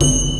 you